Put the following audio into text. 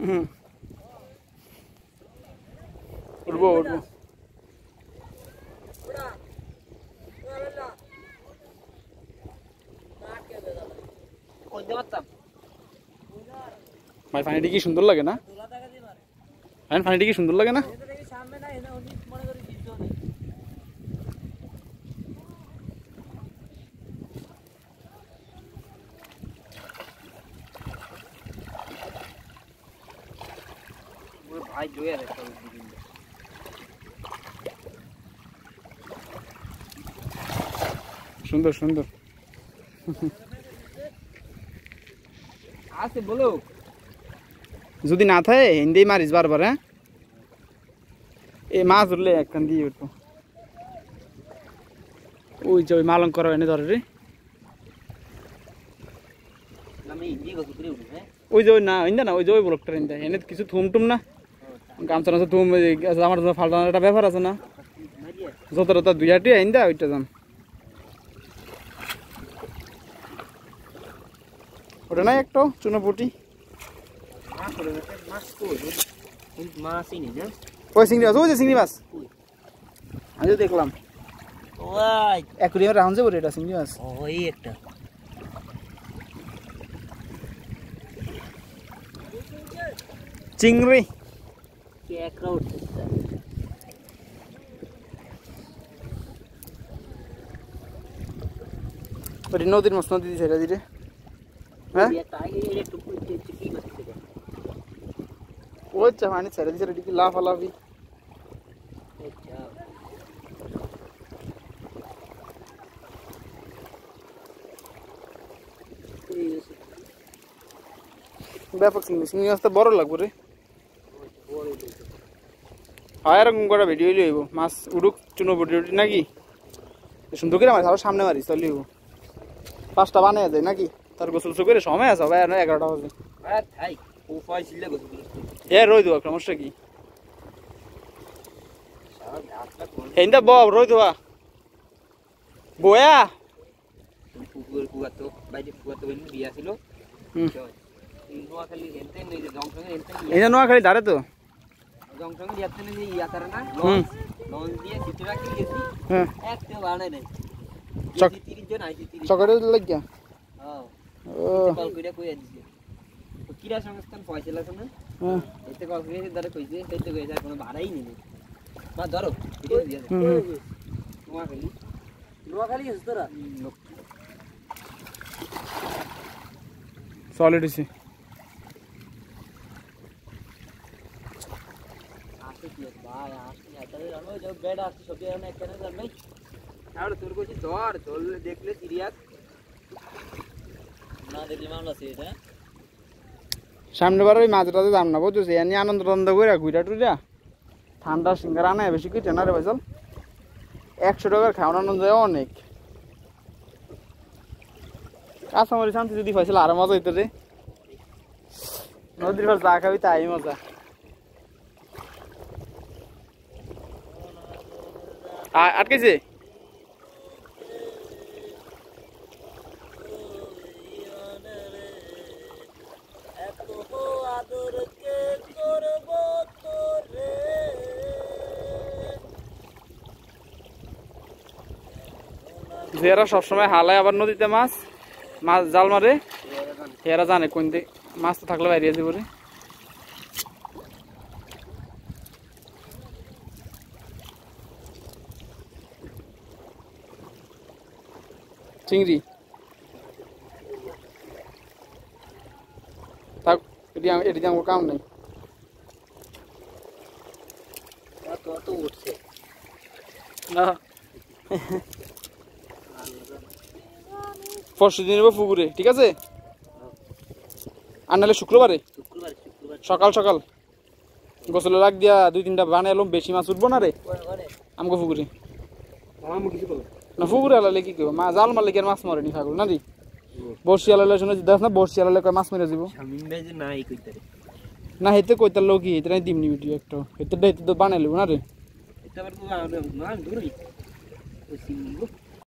হুম উঠবো উঠবো ভাই পানিটা কি সুন্দর লাগে না ভাই পানিটা কি সুন্দর লাগে না ভাই জয়ে সুন্দর সুন্দর। আছে বলো। যদি না থাকে হিন্দি মারিস বারবার হ্যাঁ? এই মাছ ধরলে একখান দিয়ে উঠবো। ওই যে ওই মালং করা এনে ধরে রে। হ্যাঁ? ওই যে ওই না ইন্দা না ওই যে ওই ব্লকটা ইন্দা। এনে কিছু থুম টুম না। গামছা আছে, আমার তো ফালতু একটা ব্যাপার আছে না। মারিয়া যত যত দুই হাটি ইন্দা ওইটা যান ওটা নাই একটা চুনোপুটি। ওই চিংড়ি মাছ ওই যে চিংড়ি মাছ। আমি দেখলাম। ওই একুরিয়ামে রাউন্ড যাব এটা চিংড়ি মাছ। ওই একটা। চিংড়ি। কে একটা উঠছে ওটি নদীর মাছ নদী ছেড়ে দিলে হ্যাঁ একটা আগে একটু কি মাছ থেকে ওই চা পানি ছেড়ে দিছে এটি কি লাফালাফি আচ্ছা ব্যাপক চিংড়ি চিংড়ি মাছটা বড় লাগবে রে হয় এরকম করে ভিডিও লইব। মাছ উড়ুক চুনো বটি নাকি? সুন্দর করে মারিস আবার সামনে মারিস তাহলে হইব পাঁচটা বানিয়ে যায় নাকি? তার গোসল গোসল করে সময় আছে ভাই এগারোটা বাজে। এ রই দেওয়া সমস্যা কি? সারা হাতটা কোন ব রই দেওয়া বয়া নোয়াখালী ধারে তো? জংশনে যাচ্ছে না যে ইয়া করে না? হুম। লঞ্চ দিয়ে সিটি রাখি গেছি। হ্যাঁ। একটা নাই। চক- জন আইছি লাগিয়া? হ্যাঁ। কল করে কইয়া দিছে। কিরা সংস্থান পয়সা লাগছে না? হ্যাঁ। এতে কল করে ধরে কইছে সেইতে কইছে কোনো ভাড়াই নেই। মা ধরো ভিডিও দিয়ে হুম। নোয়াখালী। সলিড হয়েছে আসে কি বেড সামনে বার ওই মাঝরাতে দাম না বুঝছ এনে আনন্দ টানন্দ করে ঘুরা টুরা ঠান্ডা সিঙ্গার আনায় বেশি কিছু না রে ভাইসাল একশো টাকার খাওয়ানো যায় অনেক। কাঁচামরি শান্তি যদি পাইছিল আরও মজা হইতো রে। নদীর পার যা খাবি তাই মজা। আটকেছে এরা সবসময় হালায় আবার নদীতে মাছ মাছ জাল মারে। এরা জানে কোন দিক, মাছ তো থাকলে বাইরে যাবে চিংড়ি। থাক এটি এটি আমার কাম নেই। উঠছে। না। পরশু দিন নেব পুকুরে ঠিক আছে? আর নাহলে শুক্রবারে। সকাল সকাল। গোসলে লাগ দিয়া দুই তিনটা বানিয়ে এলাম বেশি মাছ উঠবো না রে। আমাকে পুকুরে। আমি কিছু বলো। না পুকুরে আলালে কি করব মা জাল মারলে কি আর মাছ মরে নি ফাগুল না রে বর্ষি আলালে শুনে দেখ না বর্ষি আলালে মাছ মেরে দিব। না হেতে কইতার লোক কি হেতে দিমনি ভিডিও একটা। হেতে হেতে তো বানাইলিব না রে।